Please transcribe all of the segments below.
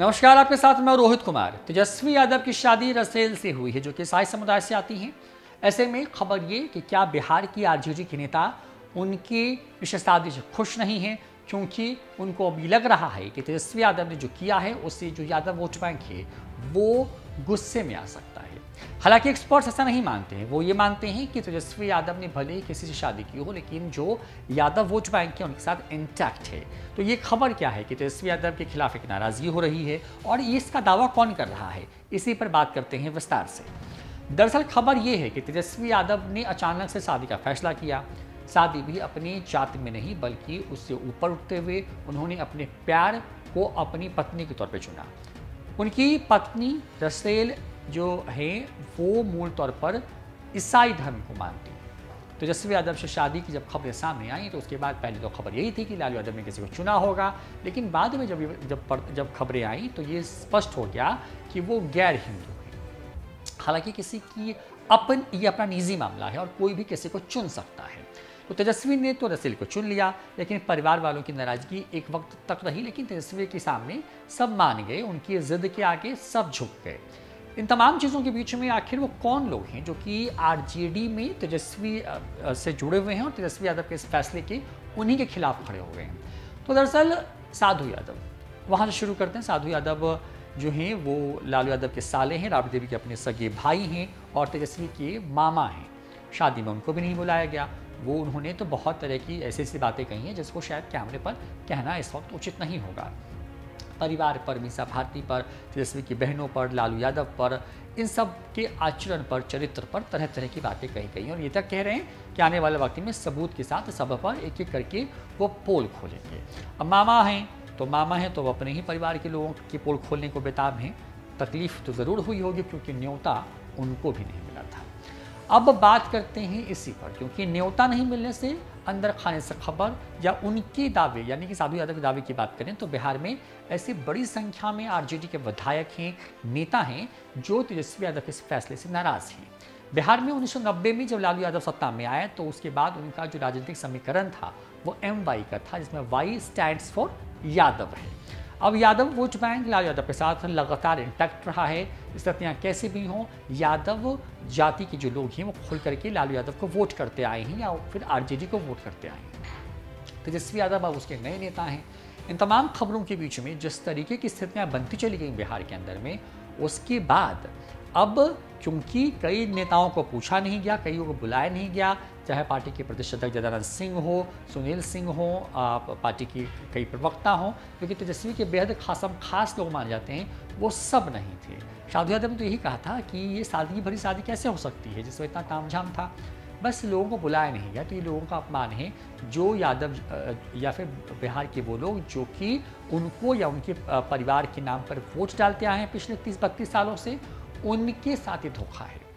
नमस्कार, आपके साथ मैं रोहित कुमार। तेजस्वी यादव की शादी रसेल से हुई है, जो कि ईसाई समुदाय से आती हैं। ऐसे में खबर ये कि क्या बिहार की आरजेडी के नेता उनकी विशेष शादी से खुश नहीं हैं, क्योंकि उनको अभी लग रहा है कि तेजस्वी यादव ने जो किया है, उससे जो यादव वोट बैंक है, वो गुस्से में आ सकता है। हालाँकि एक्सपर्ट्स ऐसा नहीं मानते हैं। वो ये मानते हैं कि तेजस्वी यादव ने भले ही किसी से शादी की हो, लेकिन जो यादव वोट बैंक है उनके साथ इंटैक्ट है? तो ये खबर क्या है कि तेजस्वी यादव के खिलाफ एक नाराज़गी हो रही है और इसका दावा कौन कर रहा है? इसी पर बात करते हैं विस्तार से। दरअसल खबर ये है कि तेजस्वी यादव ने अचानक से शादी का फैसला किया। शादी भी अपनी जाति में नहीं, बल्कि उससे ऊपर उठते हुए उन्होंने अपने प्यार को अपनी पत्नी के तौर पर चुना। उनकी पत्नी रसेल जो है, वो मूल तौर पर ईसाई धर्म को मानती है। तो तेजस्वी यादव से शादी की जब खबरें सामने आई तो उसके बाद पहले तो खबर यही थी कि लालू यादव ने किसी को चुना होगा। लेकिन बाद में जब जब जब खबरें आई तो ये स्पष्ट हो गया कि वो गैर हिंदू है। हालाँकि किसी की अपन, ये अपना निजी मामला है और कोई भी किसी को चुन सकता है। तो तेजस्वी ने तो रसील को चुन लिया, लेकिन परिवार वालों की नाराज़गी एक वक्त तक रही, लेकिन तेजस्वी के सामने सब मान गए, उनकी जिद के आगे सब झुक गए। इन तमाम चीज़ों के बीच में आखिर वो कौन लोग हैं जो कि आरजेडी में तेजस्वी से जुड़े हुए हैं और तेजस्वी यादव के इस फैसले के, उन्हीं के खिलाफ खड़े हो गए हैं। तो दरअसल साधु यादव, वहाँ से शुरू करते हैं। साधु यादव जो हैं, वो लालू यादव के साले हैं, राबड़ी देवी के अपने सगे भाई हैं और तेजस्वी के मामा हैं। शादी में उनको भी नहीं बुलाया गया। वो उन्होंने तो बहुत तरह की ऐसी ऐसी बातें कही हैं जिसको शायद कैमरे पर कहना इस वक्त उचित नहीं होगा। परिवार पर, मीसा भारती पर तेजस्वी की बहनों पर, लालू यादव पर, इन सब के आचरण पर, चरित्र पर तरह तरह की बातें कही गई और ये तक कह रहे हैं कि आने वाले वक्त में सबूत के साथ सब पर एक एक करके वो पोल खोलेंगे। अब मामा हैं तो मामा हैं तो वो अपने ही परिवार के लोगों की पोल खोलने को बेताब हैं। तकलीफ़ तो ज़रूर हुई होगी क्योंकि न्योता उनको भी नहीं अब बात करते हैं इसी पर, क्योंकि न्योता नहीं मिलने से अंदर खाने से खबर या उनके दावे, यानी कि साधु यादव के दावे की बात करें तो बिहार में ऐसी बड़ी संख्या में आरजेडी के विधायक हैं, नेता हैं, जो तेजस्वी यादव के इस फैसले से नाराज़ हैं। बिहार में 1990 में जब लालू यादव सत्ता में आया तो उसके बाद उनका जो राजनीतिक समीकरण था, वो एम वाई का था, जिसमें वाई स्टैंड फॉर यादव है। अब यादव वोट बैंक लालू यादव के साथ लगातार इंटैक्ट रहा है। स्थितियाँ कैसे भी हों, यादव जाति के जो लोग हैं, वो खुल करके लालू यादव को वोट करते आए हैं या फिर आरजेडी को वोट करते आए हैं। तेजस्वी यादव अब उसके नए नेता हैं। इन तमाम खबरों के बीच में जिस तरीके की स्थितियाँ बनती चली गई बिहार के अंदर में, उसके बाद अब क्योंकि कई नेताओं को पूछा नहीं गया, कईयों को बुलाया नहीं गया चाहे पार्टी के प्रदेश अध्यक्ष जदानंद सिंह हो, सुनील सिंह हो, आप पार्टी की कई प्रवक्ता हों, क्योंकि तेजस्वी के बेहद खासम खास लोग माने जाते हैं, वो सब नहीं थे। साधु यादव ने तो यही कहा था कि ये सादगी भरी शादी कैसे हो सकती है, जिसमें इतना तामझाम था? बस लोगों को बुलाया नहीं गया तो ये लोगों का अपमान है, जो यादव या फिर बिहार के वो लोग, जो कि उनको या उनके परिवार के नाम पर वोट डालते आए हैं पिछले तीस, बत्तीस सालों से, उनके साथ ही धोखा है।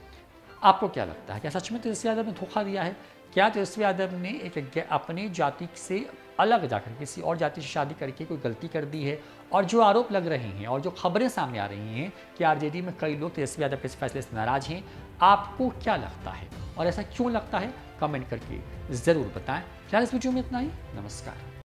आपको क्या लगता है? क्या सच में तेजस्वी यादव ने धोखा दिया है? क्या तेजस्वी यादव ने एक अपनी जाति से अलग जाकर किसी और जाति से शादी करके कोई गलती कर दी है? और जो आरोप लग रहे हैं और जो खबरें सामने आ रही हैं कि आरजेडी में कई लोग तेजस्वी यादव के इस फैसले से नाराज़ हैं, आपको क्या लगता है? और ऐसा क्यों लगता है? कमेंट करके ज़रूर बताएँ। फ़िलहाल इस वीडियो में इतना ही। नमस्कार।